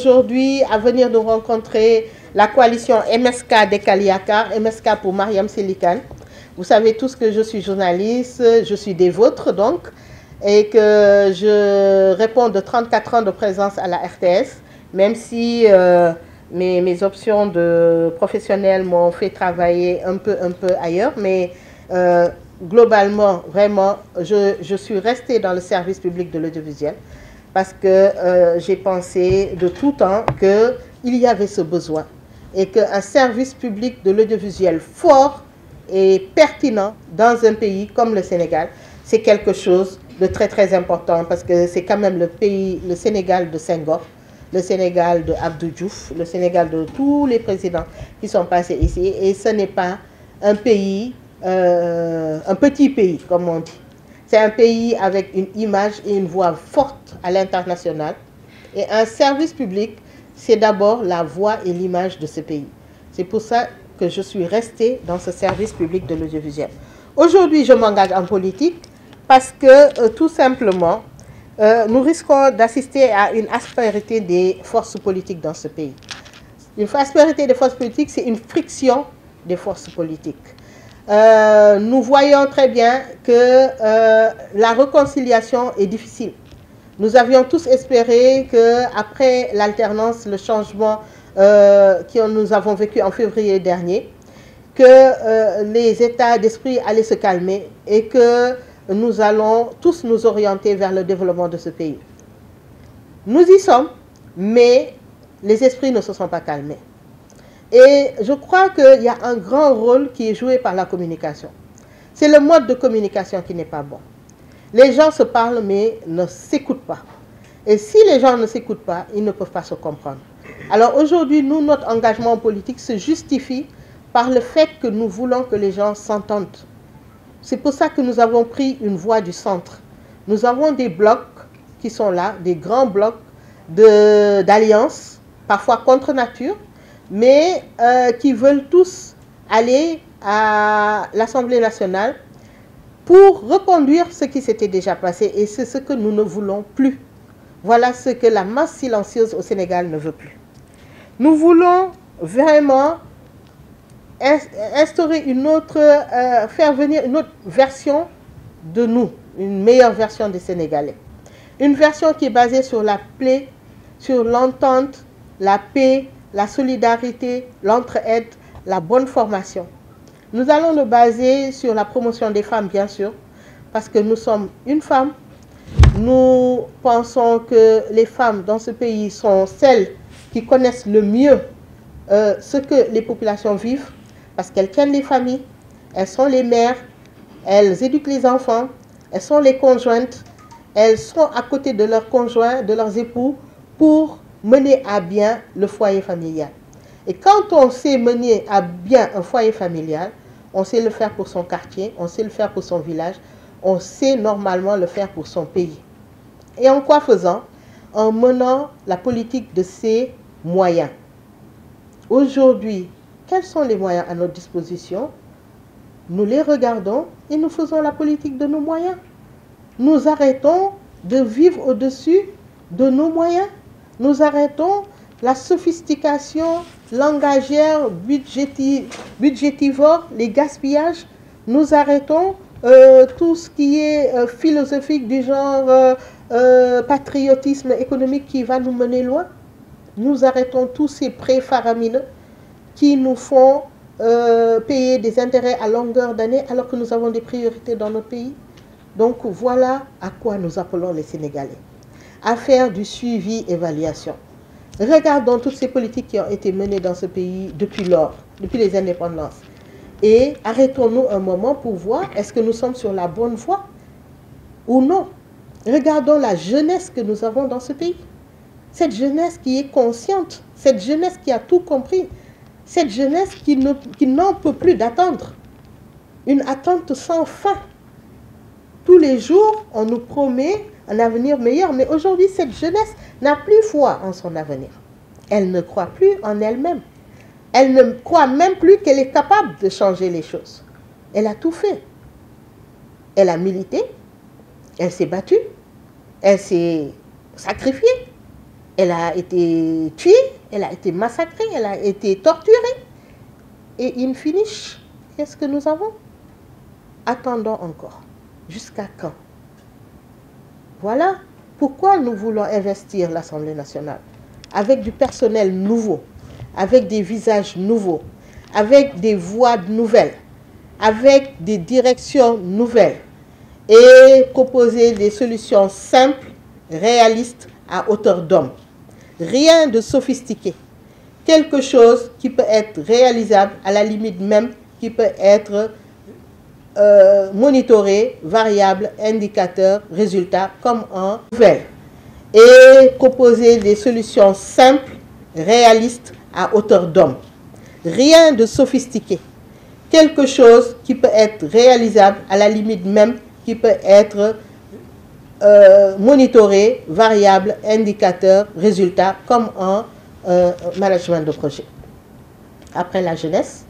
aujourd'hui à venir nous rencontrer la coalition MSK des Kaliakar, MSK pour Mariam Selikan. Vous savez tous que je suis journaliste, je suis des vôtres donc, et que je réponds de 34 ans de présence à la RTS, même si euh, mes, options de professionnel m'ont fait travailler un peu, un peu ailleurs, mais euh, globalement, vraiment, je, suis restée dans le service public de l'audiovisuel parce que euh, j'ai pensé de tout temps qu'il y avait ce besoin et qu'un service public de l'audiovisuel fort et pertinent dans un pays comme le Sénégal, c'est quelque chose de très très important parce que c'est quand même le pays, le Sénégal de Senghor, le Sénégal de Abdou Diouf, le Sénégal de tous les présidents qui sont passés ici et ce n'est pas un pays, euh, un petit pays comme on dit. C'est un pays avec une image et une voix forte à l'international et un service public, c'est d'abord la voix et l'image de ce pays. C'est pour ça que je suis restée dans ce service public de l'audiovisuel. Aujourd'hui, je m'engage en politique parce que euh, tout simplement, euh, nous risquons d'assister à une aspérité des forces politiques dans ce pays. Une aspérité des forces politiques, c'est une friction des forces politiques. Euh, nous voyons très bien que euh, la réconciliation est difficile. Nous avions tous espéré qu'après l'alternance, le changement euh, que nous avons vécu en février dernier, que les états d'esprit allaient se calmer et que nous allons tous nous orienter vers le développement de ce pays. Nous y sommes, mais les esprits ne se sont pas calmés. Et je crois qu'il y a un grand rôle qui est joué par la communication. C'est le mode de communication qui n'est pas bon. Les gens se parlent mais ne s'écoutent pas. Et si les gens ne s'écoutent pas, ils ne peuvent pas se comprendre. Alors aujourd'hui, nous, notre engagement politique se justifie par le fait que nous voulons que les gens s'entendent. C'est pour ça que nous avons pris une voie du centre. Nous avons des blocs qui sont là, des grands blocs d'alliance, parfois contre nature, mais euh, qui veulent tous aller à l'Assemblée nationale pour reconduire ce qui s'était déjà passé. Et c'est ce que nous ne voulons plus. Voilà ce que la masse silencieuse au Sénégal ne veut plus. Nous voulons vraiment instaurer une autre, euh, faire venir une autre version de nous, une meilleure version des Sénégalais. Une version qui est basée sur la paix, sur l'entente, la paix, la solidarité, l'entraide, la bonne formation. Nous allons le baser sur la promotion des femmes, bien sûr, parce que nous sommes une femme. Nous pensons que les femmes dans ce pays sont celles qui connaissent le mieux euh, ce que les populations vivent, parce qu'elles tiennent les familles, elles sont les mères, elles éduquent les enfants, elles sont les conjointes, elles sont à côté de leurs conjoints, de leurs époux, pour mener à bien le foyer familial. Et quand on sait mener à bien un foyer familial, on sait le faire pour son quartier, on sait le faire pour son village, on sait normalement le faire pour son pays. Et en quoi faisant? En menant la politique de ses moyens. Aujourd'hui, quels sont les moyens à notre disposition? Nous les regardons et nous faisons la politique de nos moyens. Nous arrêtons de vivre au-dessus de nos moyens. Nous arrêtons la sophistication langagière, budgéti budgétivore, les gaspillages. Nous arrêtons euh, tout ce qui est euh, philosophique du genre euh, patriotisme économique qui va nous mener loin. Nous arrêtons tous ces prêts faramineux qui nous font payer des intérêts à longueur d'année alors que nous avons des priorités dans notre pays. Donc voilà à quoi nous appelons les Sénégalais. À faire du suivi-évaluation. Regardons toutes ces politiques qui ont été menées dans ce pays depuis lors, depuis les indépendances. Et arrêtons-nous un moment pour voir est-ce que nous sommes sur la bonne voie ou non. Regardons la jeunesse que nous avons dans ce pays. Cette jeunesse qui est consciente, cette jeunesse qui a tout compris, cette jeunesse qui n'en qui peut plus d'attendre. Une attente sans fin. Tous les jours, on nous promet un avenir meilleur, mais aujourd'hui, cette jeunesse n'a plus foi en son avenir. Elle ne croit plus en elle-même. Elle ne croit même plus qu'elle est capable de changer les choses. Elle a tout fait. Elle a milité, elle s'est battue, elle s'est sacrifiée, Elle a été tuée, elle a été massacrée, elle a été torturée. Et in finish, qu'est-ce que nous avons? Attendons encore. Jusqu'à quand? Voilà pourquoi nous voulons investir l'Assemblée nationale avec du personnel nouveau, avec des visages nouveaux, avec des voix nouvelles, avec des directions nouvelles et proposer des solutions simples, réalistes, à hauteur d'homme. Rien de sophistiqué. Quelque chose qui peut être réalisable, à la limite même, qui peut être euh, monitoré, variable, indicateur, résultat, comme en nouvelle. Et proposer des solutions simples, réalistes, à hauteur d'homme. Rien de sophistiqué. Quelque chose qui peut être réalisable, à la limite même, qui peut être euh, monitoré, variable, indicateur, résultat, comme en euh, management de projet. Après la jeunesse,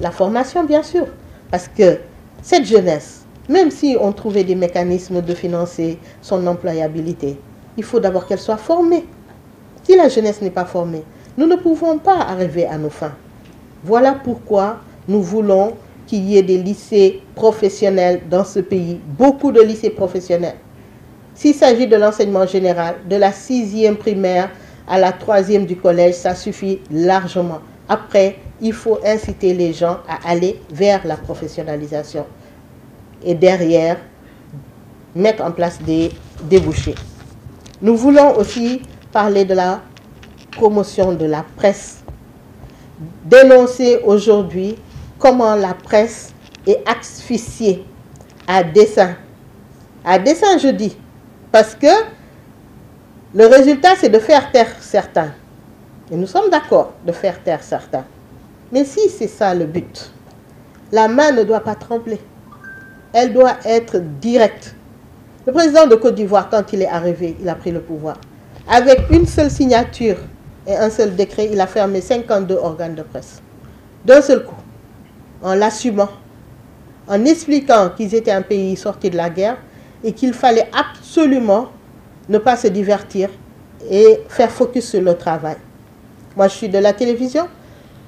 la formation, bien sûr, parce que cette jeunesse, même si on trouvait des mécanismes de financer son employabilité, il faut d'abord qu'elle soit formée. Si la jeunesse n'est pas formée, nous ne pouvons pas arriver à nos fins. Voilà pourquoi nous voulons qu'il y ait des lycées professionnels dans ce pays, beaucoup de lycées professionnels. S'il s'agit de l'enseignement général, de la sixième primaire à la troisième du collège, ça suffit largement. Après, il faut inciter les gens à aller vers la professionnalisation. Et derrière, mettre en place des débouchés. Nous voulons aussi parler de la promotion de la presse. Dénoncer aujourd'hui comment la presse est asphyxiée à dessein. À dessein, je dis, parce que le résultat, c'est de faire taire certains. Et nous sommes d'accord de faire taire certains. Mais si c'est ça le but, la main ne doit pas trembler. Elle doit être directe. Le président de Côte d'Ivoire, quand il est arrivé, il a pris le pouvoir. Avec une seule signature et un seul décret, il a fermé 52 organes de presse. D'un seul coup en l'assumant, en expliquant qu'ils étaient un pays sorti de la guerre et qu'il fallait absolument ne pas se divertir et faire focus sur le travail. Moi, je suis de la télévision.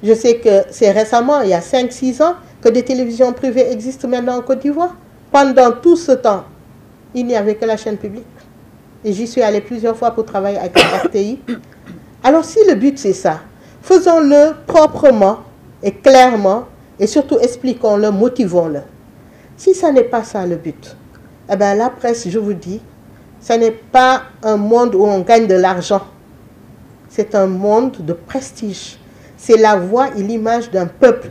Je sais que c'est récemment, il y a 5-6 ans, que des télévisions privées existent maintenant en Côte d'Ivoire. Pendant tout ce temps, il n'y avait que la chaîne publique. Et j'y suis allée plusieurs fois pour travailler avec RTI. Alors si le but c'est ça, faisons-le proprement et clairement et surtout, expliquons-le, motivons-le. Si ça n'est pas ça le but, eh bien, la presse, je vous dis, ce n'est pas un monde où on gagne de l'argent. C'est un monde de prestige. C'est la voix et l'image d'un peuple.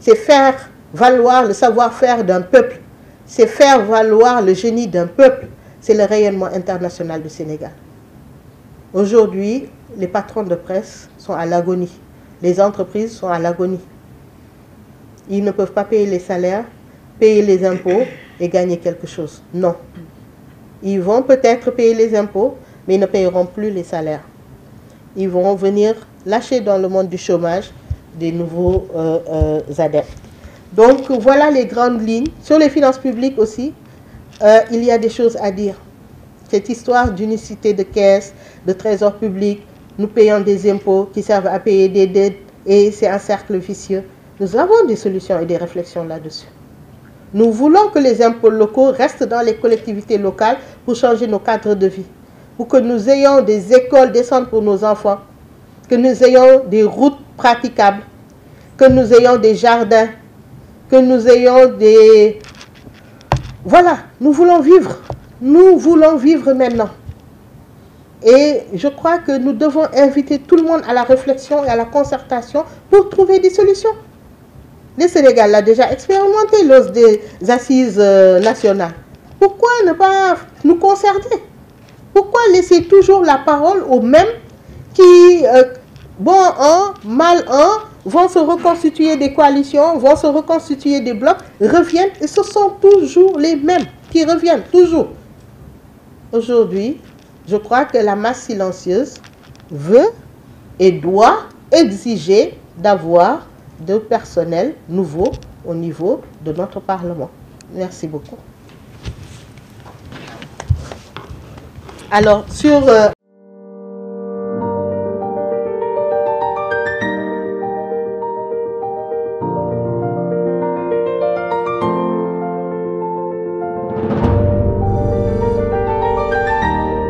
C'est faire valoir le savoir-faire d'un peuple. C'est faire valoir le génie d'un peuple. C'est le rayonnement international du Sénégal. Aujourd'hui, les patrons de presse sont à l'agonie. Les entreprises sont à l'agonie. Ils ne peuvent pas payer les salaires, payer les impôts et gagner quelque chose. Non. Ils vont peut-être payer les impôts, mais ils ne payeront plus les salaires. Ils vont venir lâcher dans le monde du chômage des nouveaux euh, euh, adeptes. Donc voilà les grandes lignes. Sur les finances publiques aussi, euh, il y a des choses à dire. Cette histoire d'unicité de caisse, de trésor public, nous payons des impôts qui servent à payer des dettes et c'est un cercle vicieux. Nous avons des solutions et des réflexions là-dessus. Nous voulons que les impôts locaux restent dans les collectivités locales pour changer nos cadres de vie, pour que nous ayons des écoles décentes pour nos enfants, que nous ayons des routes praticables, que nous ayons des jardins, que nous ayons des... Voilà, nous voulons vivre. Nous voulons vivre maintenant. Et je crois que nous devons inviter tout le monde à la réflexion et à la concertation pour trouver des solutions. Le Sénégal l'a déjà expérimenté lors des assises euh, nationales. Pourquoi ne pas nous concerter? Pourquoi laisser toujours la parole aux mêmes qui, euh, bon an, mal an, vont se reconstituer des coalitions, vont se reconstituer des blocs, reviennent et ce sont toujours les mêmes qui reviennent, toujours. Aujourd'hui, je crois que la masse silencieuse veut et doit exiger d'avoir de personnel nouveau au niveau de notre Parlement. Merci beaucoup. Alors, sur... Euh,